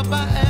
up I am.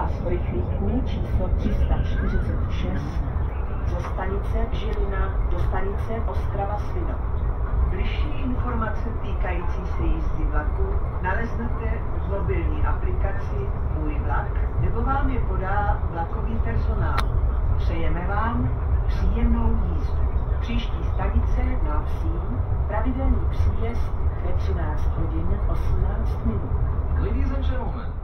Vás v rychlíku číslo 346 ze stanice Žilina do stanice Ostrava Svinov. Bližší informace týkající se jízdy vlaku naleznete v mobilní aplikaci Můj vlak nebo vám je podá vlakový personál. Přejeme vám příjemnou jízdu. Příští stanice na Vsín, pravidelný příjezd ve 13 hodin 18 minut. Ladies and gentlemen,